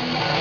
Música